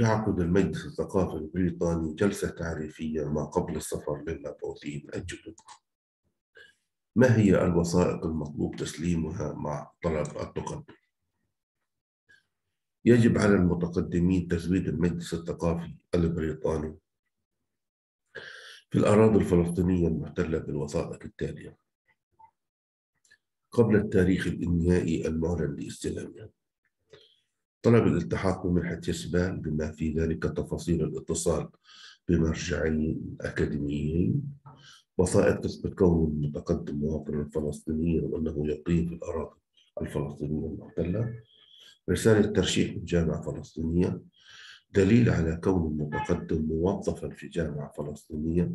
يعقد المجلس الثقافي البريطاني جلسة تعريفية ما قبل السفر للمبعوثين الجدد. ما هي الوثائق المطلوب تسليمها مع طلب التقدم؟ يجب على المتقدمين تزويد المجلس الثقافي البريطاني في الأراضي الفلسطينية المحتلة بالوثائق التالية. قبل التاريخ الإنهائي المعلن لاستلامها طلب الالتحاق بمنحة يسبان بما في ذلك تفاصيل الاتصال بمرجعين أكاديميين وثائق تثبت كون المتقدم مواطنا فلسطينيا وأنه يقيم في الأراضي الفلسطينية المحتلة. رسالة ترشيح من جامعة فلسطينية. دليل على كون المتقدم موظفا في جامعة فلسطينية.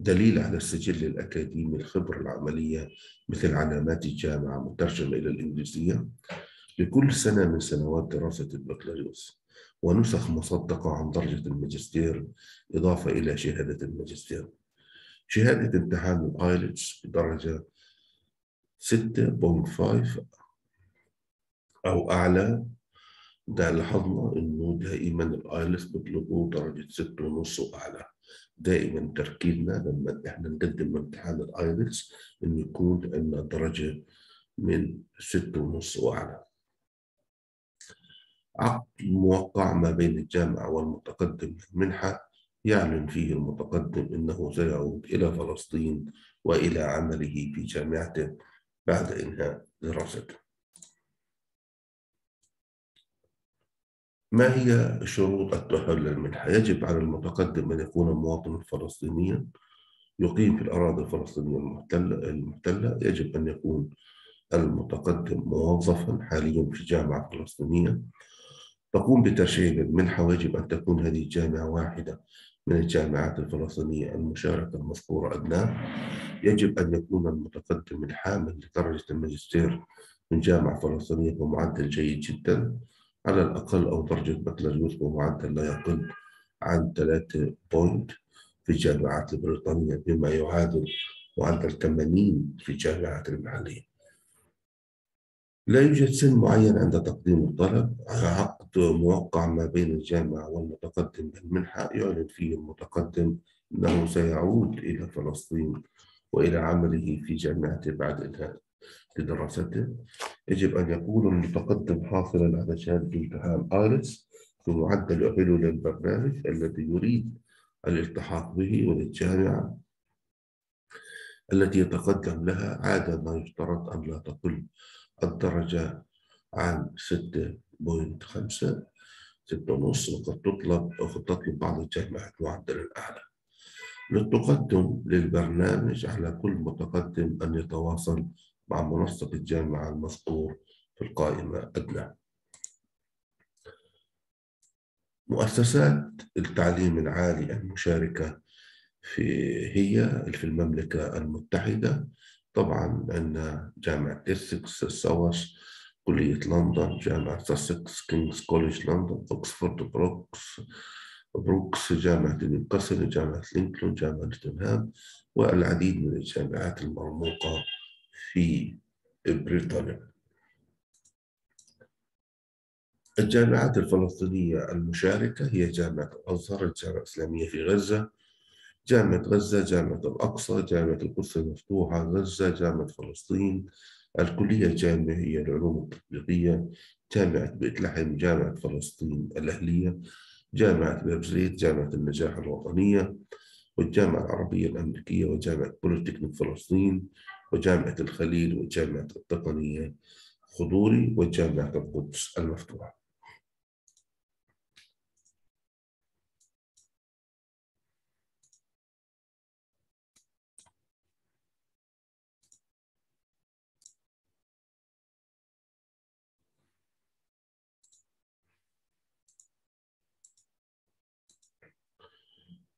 دليل على السجل الأكاديمي الخبرة العملية مثل علامات الجامعة مترجمة إلى الإنجليزية. لكل سنة من سنوات دراسة البكالوريوس ونسخ مصدقة عن درجة الماجستير إضافة إلى شهادة الماجستير. شهادة امتحان ال IELTS بدرجة 6.5 أو أعلى. ده لاحظنا إنه دائما ال IELTS بيطلبوا درجة ستة ونص وأعلى دائما تركيزنا لما إحنا نقدم امتحان ال IELTS إنه يكون عندنا درجة من ستة ونص واعلى عقد موقع ما بين الجامعة والمتقدم المنحة يعلن فيه المتقدم أنه سيعود إلى فلسطين وإلى عمله في جامعته بعد إنهاء دراسته. ما هي شروط التأهل للمنحة؟ يجب على المتقدم أن يكون مواطنا فلسطينيا يقيم في الأراضي الفلسطينية المحتلة, المحتلة. يجب أن يكون المتقدم موظفا حاليا في جامعة فلسطينية. تقوم بتشغيل المنحة ويجب أن تكون هذه الجامعة واحدة من الجامعات الفلسطينية المشاركة المذكورة أدناه يجب أن يكون المتقدم الحامل لدرجة الماجستير من جامعة فلسطينية بمعدل جيد جدا. على الأقل أو درجة بكالوريوس بمعدل لا يقل عن ثلاثة point في الجامعات البريطانية بما يعادل معدل 80 في الجامعات المحلية. لا يوجد سن معين عند تقديم الطلب. موقع ما بين الجامعة والمتقدم بالمنحة يعلن فيه المتقدم أنه سيعود إلى فلسطين وإلى عمله في جامعته بعد إنهاء لدراسته. يجب أن يكون المتقدم حاصلا على شهادة امتحان IELTS بمعدل يؤهله للبرنامج الذي يريد الالتحاق به وللجامعة التي يتقدم لها عادة ما يشترط أن لا تقل الدرجة عن 6.5 ستة ونص وقد تطلب وقد تطلب بعض الجامعات معدل الأعلى. للتقدم للبرنامج على كل متقدم أن يتواصل مع منسق الجامعة المذكور في القائمة أدنى. مؤسسات التعليم العالي المشاركة في هي في المملكة المتحدة. طبعا عندنا جامعة إسكس ساوث كلية لندن جامعة ساسكس King's College London Oxford Brookes Brookes جامعة نيوكاسل جامعة لينكولن جامعة نوتنغهام والعديد من الجامعات المرموقة في بريطانيا. الجامعات الفلسطينية المشاركة هي جامعة الأزهر الجامعة الإسلامية في غزة جامعة غزة جامعة الأقصى جامعة القدس المفتوحة غزة جامعة فلسطين الكلية الجامعية للعلوم التطبيقية جامعة بيت لحم جامعة فلسطين الأهلية جامعة بيرزيت جامعة النجاح الوطنية والجامعة العربية الأمريكية وجامعة بوليتكنيك فلسطين وجامعة الخليل وجامعة التقنية خضوري وجامعة القدس المفتوحة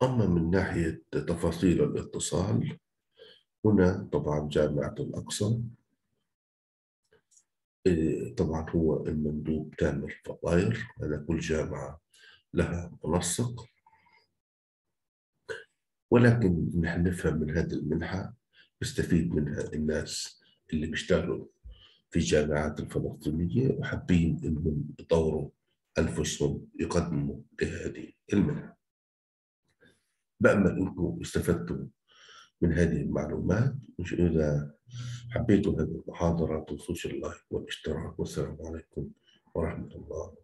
أما من ناحية تفاصيل الاتصال هنا طبعا جامعة الأقصى. إيه، طبعا هو المندوب تامر فطاير على كل جامعة لها منسق ولكن نحن نفهم من هذه المنحة بيستفيد منها الناس اللي بيشتغلوا في الجامعات الفلسطينية وحابين إنهم يطوروا أنفسهم يقدموا لهذه المنحة. بأمل أنكم استفدتوا من هذه المعلومات إذا حبيتوا هذه المحاضرة تنسوش اللايك والاشتراك والسلام عليكم ورحمة الله.